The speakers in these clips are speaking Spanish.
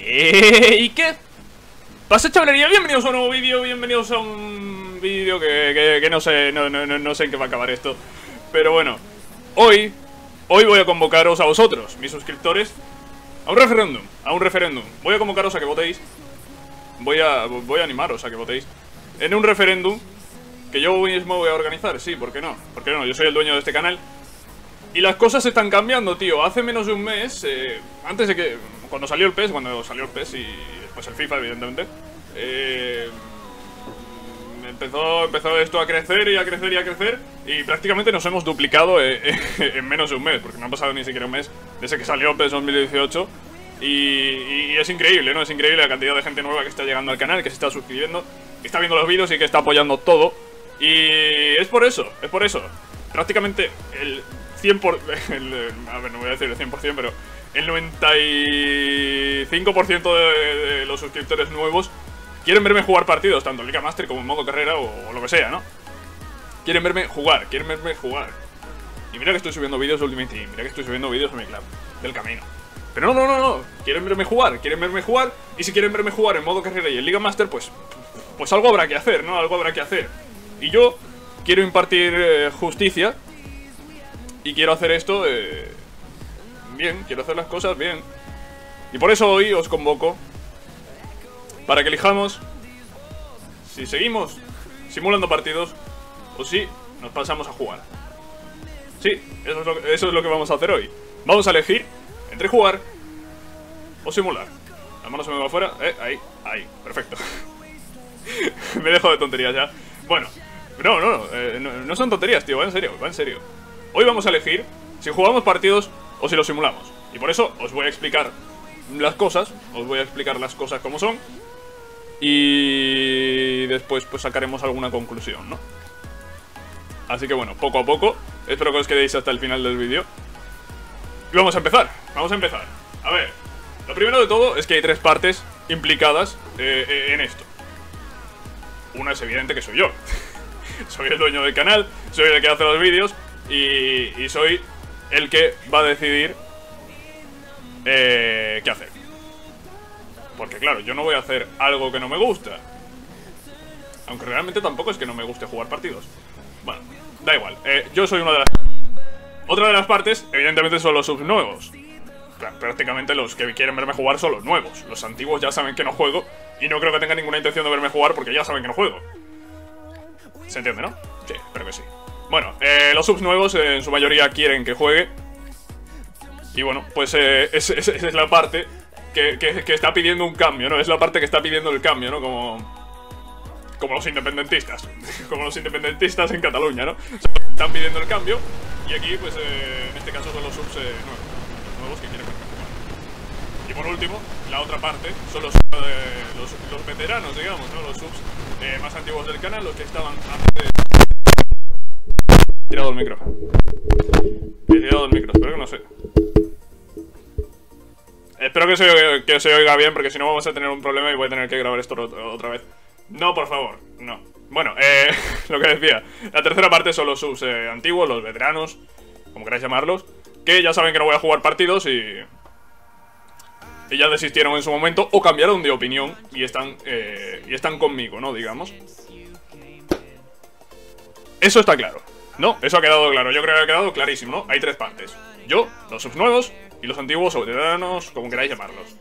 ¿Y qué? Pasa chavalería, bienvenidos a un nuevo vídeo, bienvenidos a un vídeo que, que, no sé, no, no, no sé en qué va a acabar esto Pero bueno, hoy, hoy voy a convocaros a vosotros, mis suscriptores A un referéndum, a un referéndum Voy a convocaros a que votéis Voy a, voy a animaros a que votéis En un referéndum que yo mismo voy a organizar, sí, ¿por qué no? ¿Por qué no? Yo soy el dueño de este canal y las cosas están cambiando, tío. Hace menos de un mes, eh, antes de que... Cuando salió el PES, cuando salió el PES y después el FIFA, evidentemente, eh, empezó, empezó esto a crecer y a crecer y a crecer y prácticamente nos hemos duplicado eh, en menos de un mes, porque no ha pasado ni siquiera un mes desde que salió PES 2018 y, y, es increíble, ¿no? Es increíble la cantidad de gente nueva que está llegando al canal, que se está suscribiendo, que está viendo los vídeos y que está apoyando todo. Y es por eso, es por eso. Prácticamente el 100%, el, a ver, no voy a decir el 100%, pero el 95% de, los suscriptores nuevos quieren verme jugar partidos, tanto en Liga Master como en modo carrera o, lo que sea, ¿no? Quieren verme jugar, quieren verme jugar. Y mira que estoy subiendo vídeos de Ultimate mira que estoy subiendo vídeos en mi club, del camino. Pero no, no, no, no, quieren verme jugar, quieren verme jugar, y si quieren verme jugar en modo carrera y en Liga Master, pues, pues algo habrá que hacer, ¿no? Algo habrá que hacer. Y yo quiero impartir eh, justicia y quiero hacer esto eh, bien, quiero hacer las cosas bien. Y por eso hoy os convoco para que elijamos si seguimos simulando partidos o si nos pasamos a jugar. Sí, eso es, lo, eso es lo que vamos a hacer hoy. Vamos a elegir entre jugar o simular. La mano se me va afuera. Eh, ahí, ahí, perfecto. me dejo de tonterías ya. Bueno, no, no, eh, no, no son tonterías, tío, va en serio, va en serio. Hoy vamos a elegir si jugamos partidos o si los simulamos. Y por eso os voy a explicar las cosas, os voy a explicar las cosas como son. Y después pues sacaremos alguna conclusión, ¿no? Así que bueno, poco a poco, espero que os quedéis hasta el final del vídeo. Y vamos a empezar, vamos a empezar. A ver, lo primero de todo es que hay tres partes implicadas eh, eh, en esto. Una es evidente que soy yo. soy el dueño del canal, soy el que hace los vídeos y, soy el que va a decidir eh, qué hacer. Porque claro, yo no voy a hacer algo que no me gusta. Aunque realmente tampoco es que no me guste jugar partidos. Bueno, da igual. Eh, yo soy una de las... Otra de las partes, evidentemente, son los subs nuevos. Prácticamente los que quieren verme jugar son los nuevos. Los antiguos ya saben que no juego y no creo que tengan ninguna intención de verme jugar porque ya saben que no juego. ¿Se entiende, no? Sí, espero que sí. Bueno, eh, los subs nuevos eh, en su mayoría quieren que juegue. Y bueno, pues eh, esa es, la parte que, está pidiendo un cambio, ¿no? Es la parte que está pidiendo el cambio, ¿no? Como, como los independentistas. como los independentistas en Cataluña, ¿no? Están pidiendo el cambio. Y aquí, pues en este caso son los subs nuevos. Los nuevos que quieren jugar. Y por último, la otra parte son los, los, veteranos, digamos, ¿no? Los subs más antiguos del canal, los que estaban antes tirado el micro. He tirado el micro, espero que no sé. Espero que se, que se oiga bien, porque si no vamos a tener un problema y voy a tener que grabar esto otra vez. No, por favor, no. Bueno, eh, lo que decía. La tercera parte son los subs eh, antiguos, los veteranos, como queráis llamarlos, que ya saben que no voy a jugar partidos y... Y ya desistieron en su momento o cambiaron de opinión y están, eh, y están conmigo, ¿no? Digamos. Eso está claro. No, eso ha quedado claro. Yo creo que ha quedado clarísimo, ¿no? Hay tres partes. Yo, los subs nuevos y los antiguos o veteranos, como queráis llamarlos.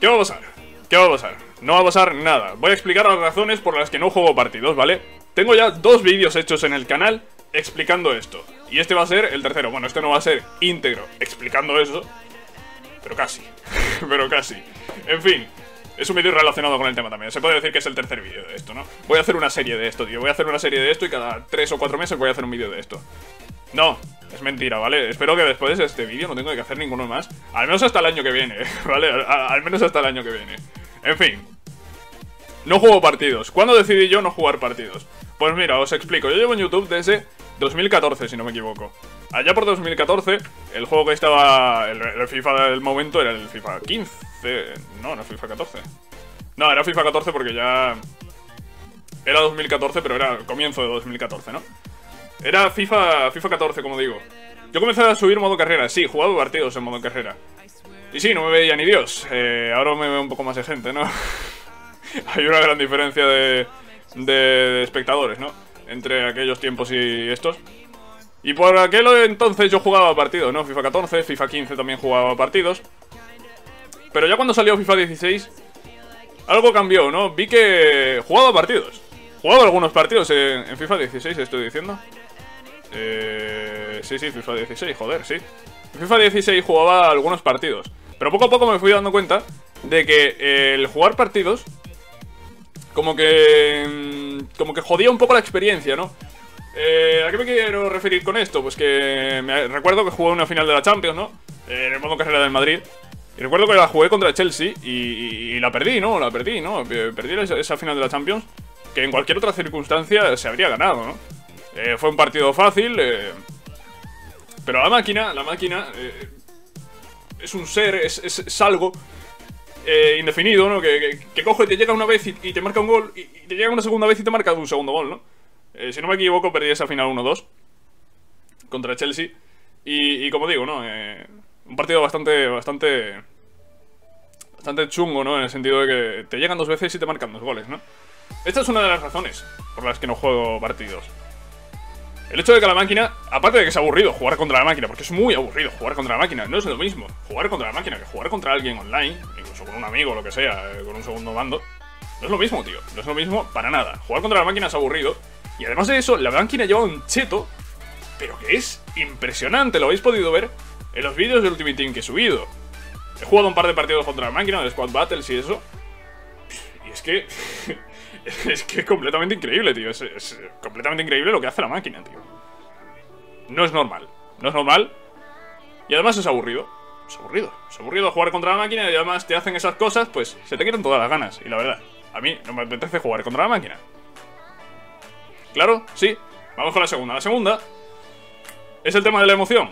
¿Qué va a pasar? ¿Qué va a pasar? No va a pasar nada. Voy a explicar las razones por las que no juego partidos, ¿vale? Tengo ya dos vídeos hechos en el canal explicando esto. Y este va a ser el tercero. Bueno, este no va a ser íntegro explicando eso. Pero casi. pero casi. En fin, es un vídeo relacionado con el tema también. Se puede decir que es el tercer vídeo de esto, ¿no? Voy a hacer una serie de esto, tío. Voy a hacer una serie de esto y cada tres o cuatro meses voy a hacer un vídeo de esto. No, es mentira, ¿vale? Espero que después de este vídeo no tenga que hacer ninguno más. Al menos hasta el año que viene, ¿vale? Al menos hasta el año que viene. En fin. No juego partidos. ¿Cuándo decidí yo no jugar partidos? Pues mira, os explico. Yo llevo en YouTube desde 2014, si no me equivoco. Allá por 2014, el juego que estaba... El, FIFA del momento era el FIFA 15 no, no FIFA 14. No, era FIFA 14 porque ya... Era 2014, pero era comienzo de 2014, ¿no? Era FIFA, FIFA 14, como digo. Yo comencé a subir modo carrera, sí, jugaba partidos en modo carrera. Y sí, no me veía ni Dios. Eh, ahora me veo un poco más de gente, ¿no? Hay una gran diferencia de, de, espectadores, ¿no? Entre aquellos tiempos y estos. Y por aquel entonces yo jugaba partidos, ¿no? FIFA 14, FIFA 15 también jugaba partidos. Pero ya cuando salió FIFA 16, algo cambió, ¿no? Vi que jugaba partidos. Jugaba algunos partidos en, FIFA 16, estoy diciendo. Eh, sí, sí, FIFA 16, joder, sí. En FIFA 16 jugaba algunos partidos. Pero poco a poco me fui dando cuenta de que el jugar partidos como que mm, como que jodía un poco la experiencia, ¿no? Eh, ¿A qué me quiero referir con esto? Pues que me recuerdo que jugué una final de la Champions, ¿no? en el modo carrera del Madrid. Y recuerdo que la jugué contra Chelsea y, la perdí, ¿no? La perdí, ¿no? Perdí esa, final de la Champions que en cualquier otra circunstancia se habría ganado, ¿no? Eh, fue un partido fácil, pero la máquina, la máquina es un ser, es, algo eh, indefinido, ¿no? Que, coge y te llega una vez y, te marca un gol, y, te llega una segunda vez y te marca un segundo gol, ¿no? Eh, si no me equivoco, perdí esa final 1-2 contra Chelsea. Y, como digo, ¿no? Eh, un partido bastante, bastante, bastante chungo, ¿no? En el sentido de que te llegan dos veces y te marcan dos goles, ¿no? Esta es una de las razones por las que no juego partidos. El hecho de que la máquina, aparte de que es aburrido jugar contra la máquina, porque es muy aburrido jugar contra la máquina, no es lo mismo jugar contra la máquina que jugar contra alguien online, incluso con un amigo o lo que sea, eh, con un segundo mando. No es lo mismo, tío, no es lo mismo para nada. Jugar contra la máquina es aburrido. Y además de eso, la máquina lleva un cheto, pero que es impresionante, lo habéis podido ver en los vídeos del Ultimate Team que he subido. He jugado un par de partidos contra la máquina, de Squad Battles y eso. Y es que es que es completamente increíble, tío. Es, completamente increíble lo que hace la máquina, tío. No es normal. No es normal. Y además es aburrido. Es aburrido. Es aburrido jugar contra la máquina y además te hacen esas cosas, pues se te quitan todas las ganas. Y la verdad, a mí no me apetece jugar contra la máquina. ¿Claro? Sí. Vamos con la segunda. La segunda es el tema de la emoción.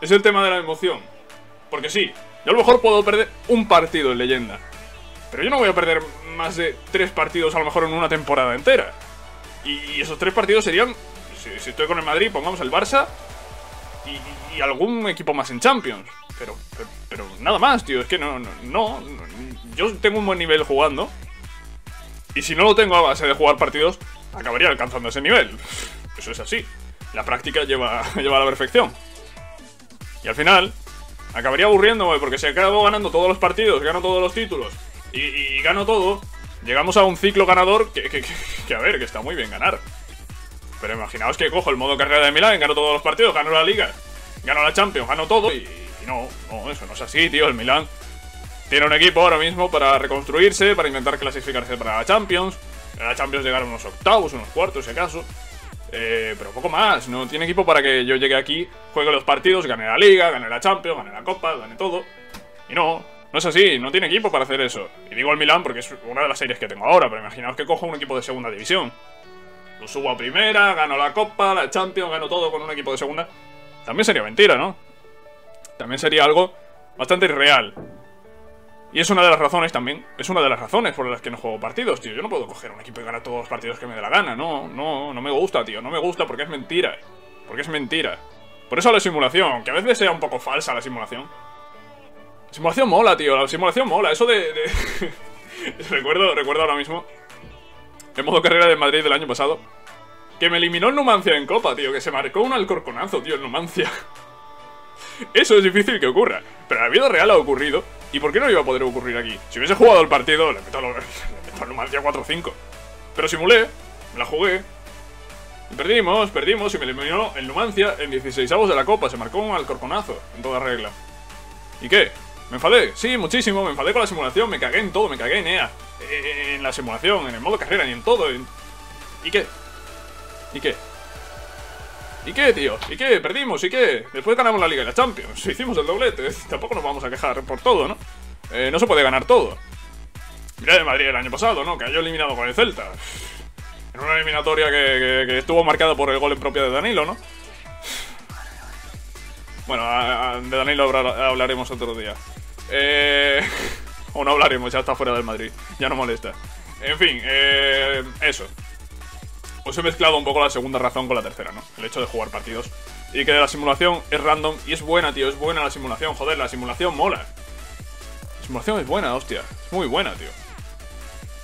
Es el tema de la emoción. Porque sí, yo a lo mejor puedo perder un partido en leyenda. Pero yo no voy a perder más de tres partidos a lo mejor en una temporada entera. Y esos tres partidos serían, si, estoy con el Madrid, pongamos el Barça y, algún equipo más en Champions. Pero, pero, nada más, tío, es que no, no, yo tengo un buen nivel jugando. Y si no lo tengo a base de jugar partidos, acabaría alcanzando ese nivel. Eso es así. La práctica lleva, lleva a la perfección. Y al final, acabaría aburriéndome porque si acabo ganando todos los partidos, gano todos los títulos y, gano todo, llegamos a un ciclo ganador que, que, a ver, que está muy bien ganar. Pero imaginaos que cojo el modo carrera de Milán, gano todos los partidos, gano la Liga, gano la Champions, gano todo y, no, no, eso no es así, tío. El Milán tiene un equipo ahora mismo para reconstruirse, para intentar clasificarse para la Champions. La Champions llegar a unos octavos, unos cuartos, si acaso. Eh, pero poco más, no tiene equipo para que yo llegue aquí, juegue los partidos, gane la Liga, gane la Champions, gane la Copa, gane todo. Y no, no es así, no tiene equipo para hacer eso. Y digo el Milán porque es una de las series que tengo ahora, pero imaginaos que cojo un equipo de segunda división. Lo subo a primera, gano la Copa, la Champions, gano todo con un equipo de segunda. También sería mentira, ¿no? También sería algo bastante irreal. Y es una de las razones también, es una de las razones por las que no juego partidos, tío. Yo no puedo coger un equipo y ganar todos los partidos que me dé la gana, no, no, no me gusta, tío. No me gusta porque es mentira. Porque es mentira. Por eso la simulación, que a veces sea un poco falsa la simulación. Simulación mola, tío. La simulación mola. Eso de... recuerdo, recuerdo ahora mismo. En modo carrera de Madrid del año pasado. Que me eliminó el Numancia en Copa, tío. Que se marcó un alcorconazo, tío, el Numancia. Eso es difícil que ocurra. Pero en la vida real ha ocurrido. ¿Y por qué no iba a poder ocurrir aquí? Si hubiese jugado el partido, le meto, al Numancia 4-5. Pero simulé, me la jugué. Y perdimos, perdimos y me eliminó el Numancia en 16 avos de la Copa. Se marcó un alcorconazo, en toda regla. ¿Y qué? Me enfadé, sí, muchísimo, me enfadé con la simulación, me cagué en todo, me cagué en EA. En la simulación, en el modo carrera, y en todo. ¿Y qué? ¿Y qué? ¿Y qué, tío? ¿Y qué? Perdimos, ¿y qué? Después ganamos la Liga y la Champions, hicimos el doblete. Tampoco nos vamos a quejar por todo, ¿no? Eh, no se puede ganar todo. Mira de Madrid el año pasado, ¿no? Que haya eliminado con el Celta. En una eliminatoria que, que estuvo marcada por el gol en propia de Danilo, ¿no? Bueno, de Danilo hablaremos otro día. Eh, o no hablaremos, ya está fuera del Madrid. Ya no molesta. En fin, eh, eso. Os he mezclado un poco la segunda razón con la tercera, ¿no? El hecho de jugar partidos. Y que la simulación es random y es buena, tío. Es buena la simulación, joder, la simulación mola. simulación es buena, hostia. Es muy buena, tío.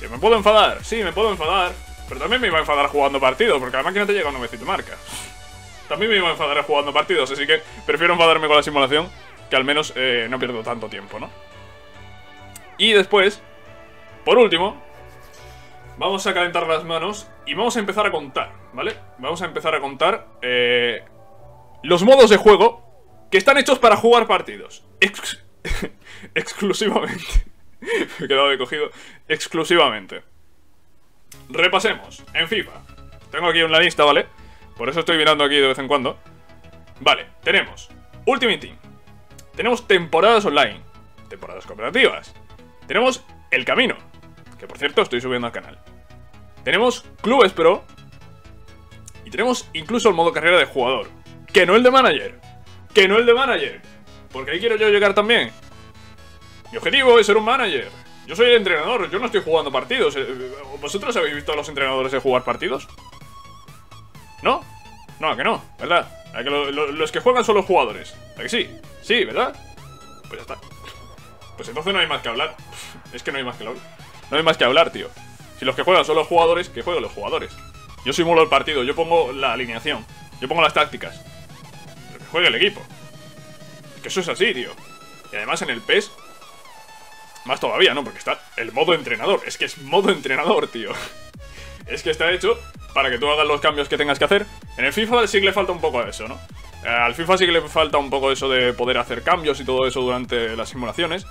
¿Que me puedo enfadar? Sí, me puedo enfadar. Pero también me iba a enfadar jugando partidos, porque la máquina te llega a 900 marcas. También me iba a enfadar jugando partidos, así que prefiero enfadarme con la simulación, que al menos eh, no pierdo tanto tiempo, ¿no? Y después, por último, vamos a calentar las manos y vamos a empezar a contar, ¿vale? Vamos a empezar a contar eh, los modos de juego que están hechos para jugar partidos. exclusivamente. Me he quedado de cogido. Exclusivamente. Repasemos. En FIFA. Tengo aquí una lista, ¿vale? Por eso estoy mirando aquí de vez en cuando. Vale, tenemos Ultimate Team. Tenemos temporadas online. Temporadas cooperativas. Tenemos El Camino. Que por cierto estoy subiendo al canal. Tenemos Clubes Pro. Y tenemos incluso el modo carrera de jugador. Que no el de manager. Que no el de manager. Porque ahí quiero yo llegar también. Mi objetivo es ser un manager. Yo soy el entrenador, yo no estoy jugando partidos. Eh, ¿Vosotros habéis visto a los entrenadores de jugar partidos? ¿No? No, que no, ¿verdad? que los que juegan son los jugadores. ¿A que sí? Sí, ¿verdad? Pues ya está. Pues entonces no hay más que hablar. Es que no hay más que hablar. No hay más que hablar, tío. Si los que juegan son los jugadores, que jueguen los jugadores. Yo simulo el partido, yo pongo la alineación, yo pongo las tácticas. Pero que juegue el equipo. Que eso es así, tío. Y además en el PES más todavía, ¿no? Porque está el modo entrenador. Es que es modo entrenador, tío. Es que está hecho para que tú hagas los cambios que tengas que hacer. En el FIFA sí le falta un poco eso, ¿no? Eh, al FIFA sí que le falta un poco eso de poder hacer cambios y todo eso durante las simulaciones.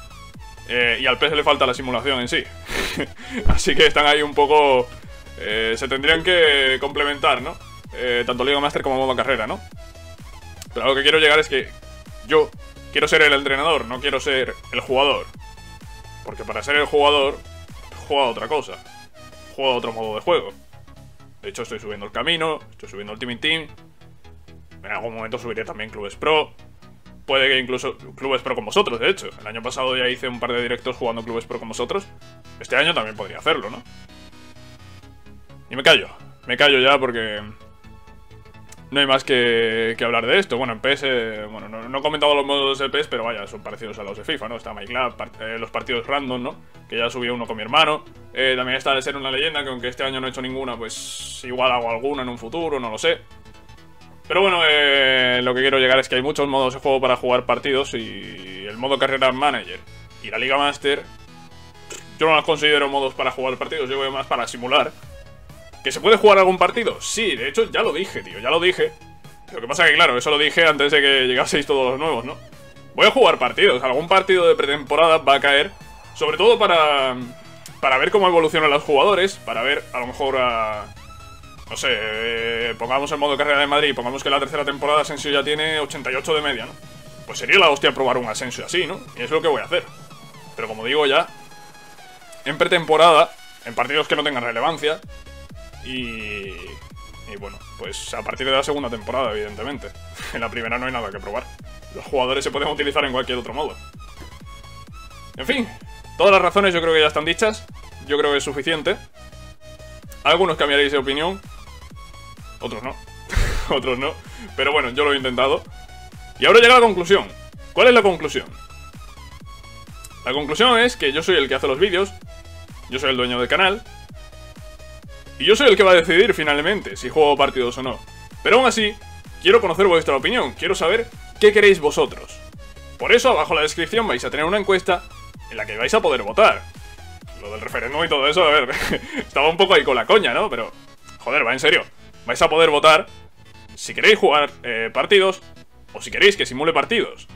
Eh, y al PS le falta la simulación en sí. Así que están ahí un poco... Eh, se tendrían que complementar, ¿no? tanto Liga Master como modo carrera, ¿no? Pero a lo que quiero llegar es que yo quiero ser el entrenador, no quiero ser el jugador. Porque para ser el jugador, juega otra cosa. Juega otro modo de juego. De hecho, estoy subiendo el camino, estoy subiendo Ultimate Team. En algún momento subiré también Clubes Pro. Puede que incluso Clubes Pro con vosotros, de hecho. El año pasado ya hice un par de directos jugando Clubes Pro con vosotros. Este año también podría hacerlo, ¿no? Y me callo. Me callo ya porque no hay más que, hablar de esto. Bueno, en PS, bueno, no, he comentado los modos de PS, pero vaya, son parecidos a los de FIFA, ¿no? Está MyClub, eh, los partidos random, ¿no? Que ya subí uno con mi hermano. Eh, también está de ser una leyenda, que aunque este año no he hecho ninguna, pues igual hago alguna en un futuro, no lo sé. Pero bueno, eh, lo que quiero llegar es que hay muchos modos de juego para jugar partidos y el modo carrera manager y la Liga Master, yo no las considero modos para jugar partidos, yo veo más para simular ¿Que se puede jugar algún partido? Sí, de hecho ya lo dije, tío, ya lo dije Lo que pasa que claro, eso lo dije antes de que llegaseis todos los nuevos, ¿no? Voy a jugar partidos, algún partido de pretemporada va a caer Sobre todo para... Para ver cómo evolucionan los jugadores Para ver, a lo mejor, a... No sé, eh, pongamos el modo carrera de Madrid Pongamos que la tercera temporada Asensio ya tiene 88 de media, ¿no? Pues sería la hostia probar un Asensio así, ¿no? Y es lo que voy a hacer Pero como digo ya En pretemporada En partidos que no tengan relevancia y, y bueno, pues a partir de la segunda temporada, evidentemente. En la primera no hay nada que probar. Los jugadores se pueden utilizar en cualquier otro modo. En fin, todas las razones yo creo que ya están dichas. Yo creo que es suficiente. Algunos cambiaréis de opinión. Otros no. Otros no. Pero bueno, yo lo he intentado. Y ahora llega la conclusión. ¿Cuál es la conclusión? La conclusión es que yo soy el que hace los vídeos. Yo soy el dueño del canal. Y yo soy el que va a decidir finalmente si juego partidos o no. Pero aún así, quiero conocer vuestra opinión, quiero saber qué queréis vosotros. Por eso abajo en la descripción vais a tener una encuesta en la que vais a poder votar. Lo del referéndum y todo eso, a ver, estaba un poco ahí con la coña, ¿no? Pero, joder, va en serio. Vais a poder votar si queréis jugar eh, partidos o si queréis que simule partidos.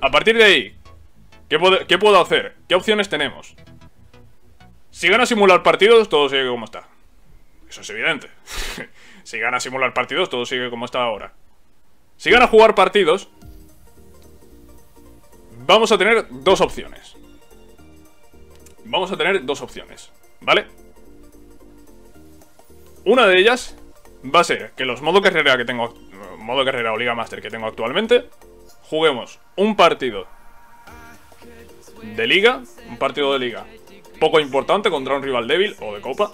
A partir de ahí, ¿qué, ¿qué puedo hacer? ¿Qué opciones tenemos? Si gana simular partidos, todo sigue como está. Eso es evidente. si gana simular partidos, todo sigue como está ahora. Si gana jugar partidos, vamos a tener dos opciones. Vamos a tener dos opciones, ¿vale? Una de ellas va a ser que los modo carrera que tengo, modo carrera o Liga Master que tengo actualmente, juguemos un partido de liga, un partido de liga poco importante contra un rival débil o de copa.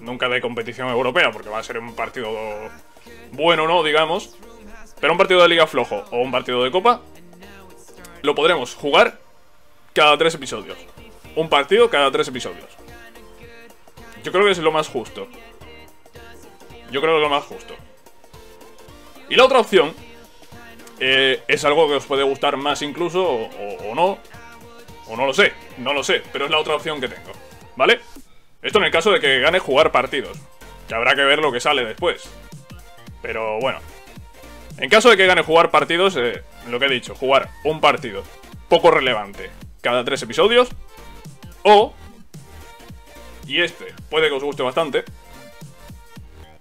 Nunca de competición europea, porque va a ser un partido bueno, ¿no? Digamos. Pero un partido de liga flojo o un partido de copa lo podremos jugar cada tres episodios. Un partido cada tres episodios. Yo creo que es lo más justo. Yo creo que es lo más justo. Y la otra opción eh, es algo que os puede gustar más incluso o, no. O no lo sé, no lo sé, pero es la otra opción que tengo. ¿Vale? Esto en el caso de que gane jugar partidos. Que habrá que ver lo que sale después. Pero bueno. En caso de que gane jugar partidos, eh, lo que he dicho, jugar un partido poco relevante cada tres episodios. O, y este puede que os guste bastante,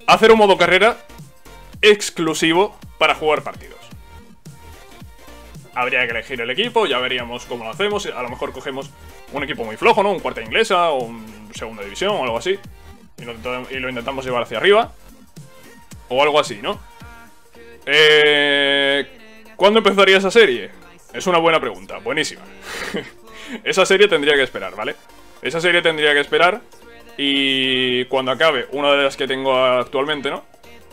hacer un modo carrera exclusivo para jugar partidos. Habría que elegir el equipo, ya veríamos cómo lo hacemos. A lo mejor cogemos un equipo muy flojo, ¿no? Un cuarta inglesa o un segunda división o algo así. Y lo, intentamos llevar hacia arriba. O algo así, ¿no? Eh, ¿Cuándo empezaría esa serie? Es una buena pregunta, buenísima. esa serie tendría que esperar, ¿vale? Esa serie tendría que esperar y cuando acabe una de las que tengo actualmente, ¿no?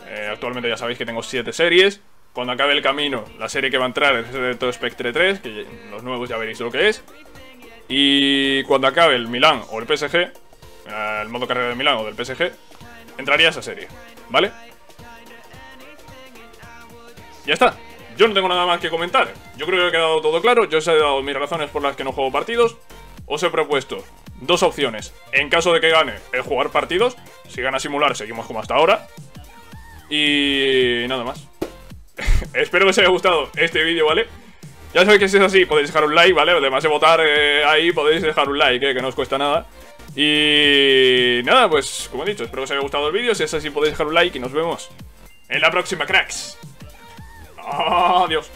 Eh, actualmente ya sabéis que tengo 7 series. Cuando acabe el camino, la serie que va a entrar es Reto Spectre 3, que los nuevos ya veréis lo que es. Y cuando acabe el Milan o el PSG, eh, el modo carrera del Milan o del PSG, entraría esa serie, ¿vale? Ya está. Yo no tengo nada más que comentar. Yo creo que ha quedado todo claro. Yo os he dado mis razones por las que no juego partidos. Os he propuesto dos opciones. En caso de que gane, el jugar partidos. Si gana simular, seguimos como hasta ahora. Y nada más. Espero que os haya gustado este vídeo, ¿vale? Ya sabéis que si es así, podéis dejar un like, ¿vale? Además de votar eh, ahí, podéis dejar un like, eh, que no os cuesta nada. Y nada, pues como he dicho, espero que os haya gustado el vídeo. Si es así, podéis dejar un like y nos vemos en la próxima, cracks. Adiós.